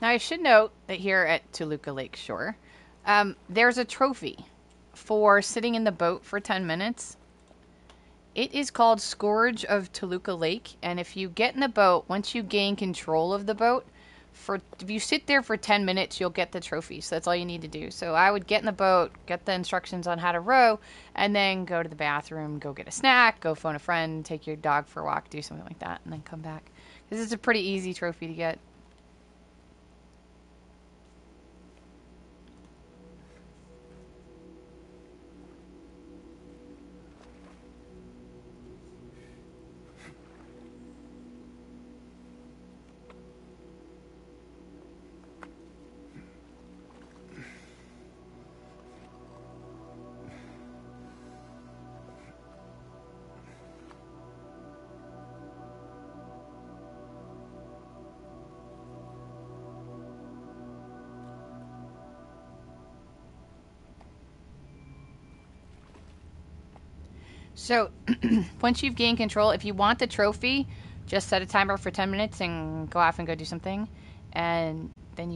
Now, I should note that here at Toluca Lake Shore, um, there's a trophy for sitting in the boat for 10 minutes. It is called Scourge of Toluca Lake, and if you get in the boat, once you gain control of the boat, for if you sit there for 10 minutes, you'll get the trophy. So that's all you need to do. So I would get in the boat, get the instructions on how to row, and then go to the bathroom, go get a snack, go phone a friend, take your dog for a walk, do something like that, and then come back. This is a pretty easy trophy to get. So once you've gained control, if you want the trophy, just set a timer for 10 minutes and go off and go do something. And then you